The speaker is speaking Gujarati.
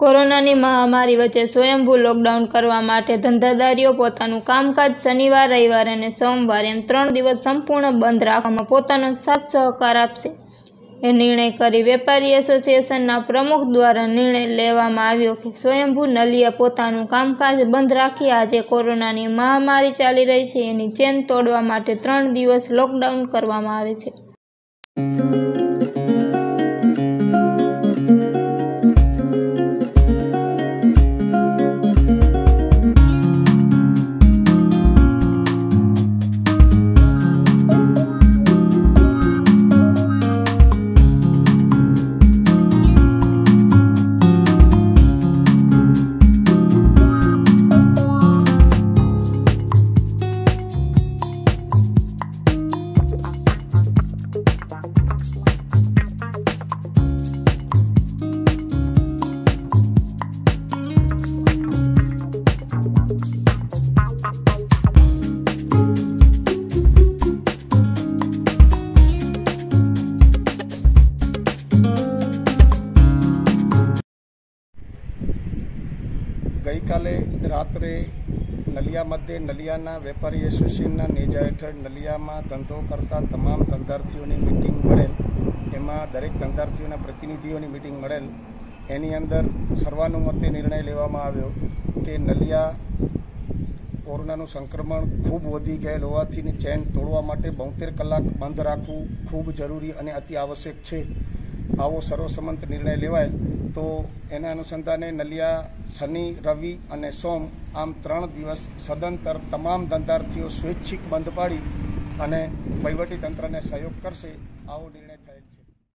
કોરોનાની મહામારી વચ્ચે સ્વયંભૂ લોકડાઉન કરવા માટે ધંધાદારીઓ પોતાનું કામકાજ શનિવાર, રવિવાર અને સોમવાર એમ ત્રણ દિવસ સંપૂર્ણ બંધ રાખવામાં પોતાનો સાથ સહકાર આપશે. એ નિર્ણય કરી વેપારી એસોસિએશનના પ્રમુખ દ્વારા નિર્ણય લેવામાં આવ્યો કે સ્વયંભૂ નલીએ પોતાનું કામકાજ બંધ રાખી આજે કોરોનાની મહામારી ચાલી રહી છે. એની ચેન તોડવા માટે ત્રણ દિવસ લોકડાઉન કરવામાં આવે છે. ગઈકાલે રાત્રે નલિયા મધ્યે નલિયાના વેપારી એસોસિએશનના નેજા હેઠળ નલિયામાં ધંધો કરતા તમામ ધંધાર્થીઓની મિટિંગ મળેલ. એમાં દરેક ધંધાર્થીઓના પ્રતિનિધિઓની મિટિંગ મળેલ. એની અંદર સર્વાનુમતે નિર્ણય લેવામાં આવ્યો કે નલિયા કોરોનાનું સંક્રમણ ખૂબ વધી ગયેલ હોવાથી ચેન તોડવા માટે બોતેર કલાક બંધ રાખવું ખૂબ જરૂરી અને અતિ આવશ્યક છે. આવો સર્વસંમત નિર્ણય લેવાય તો એના અનુસંધાને નલિયા, શનિ, રવિ અને સોમ આમ ત્રણ દિવસ સદંતર તમામ ધંધાર્થીઓ સ્વૈચ્છિક બંધ પાડી અને વહીવટી તંત્રને સહયોગ કરશે. આવો નિર્ણય